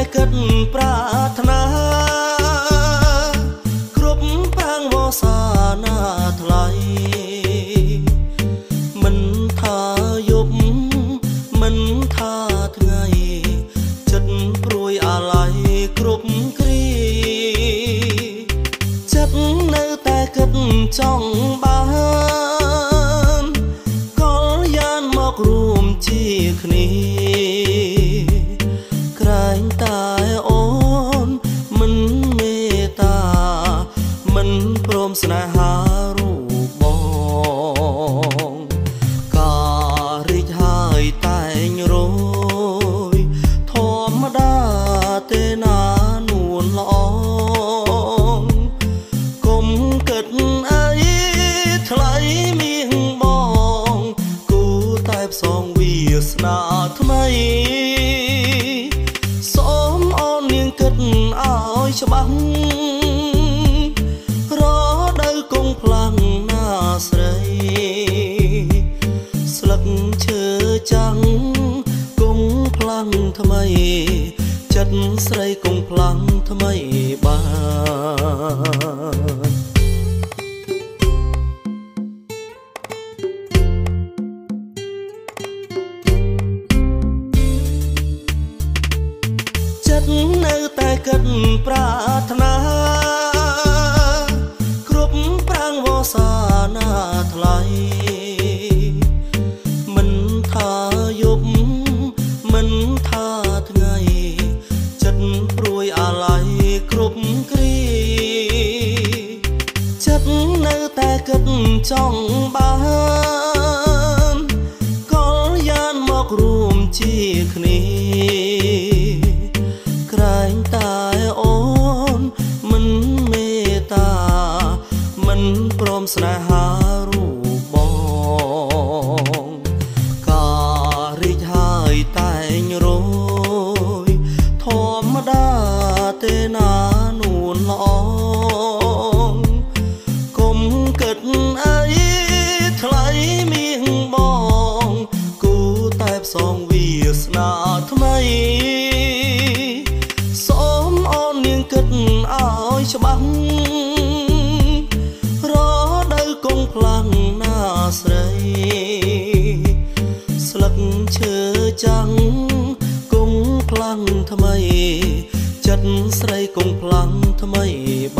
ចិត្តនៅតែគិតប្រាថ្នាគ្រប់ប្រាំងវសាណាថ្លៃមិនថាយប់មិនថាថ្ងៃចិត្តព្រួយអាឡ័យគ្រប់គ្រាចិត្តនៅតែគិតចង់បាន មស្នេហារូបបងការរីកហើយតែងរយធម្មតាទេណានួនល្អគុំគិតអីថ្លៃមៀងបងគូតែផ្សងវាសនាថ្មីសូមអូននាងគិតឲ្យច្បាស់ ចិត្តស្រីគង់ផ្លាំងថ្មីបានចិត្តនៅតែគិតប្រាថ្នាគ្រប់ប្រាំងវសាណាថ្លៃ ចង់បានកលយានមករួមជាគ្នាក្រែងតែអូនមិនមេត្តា មិនព្រមស្នេហារូបបងការរីកហើយតែងរយធម្មតាទេណា សូមអូននាងគិតឲ្យច្បាស់រដូវគង់ផ្លាំងណាស្រី ស្លឹកឈើចាំងគង់ផ្លាំងថ្មី ចិត្តស្រីគង់ផ្លាំងថ្មីបាន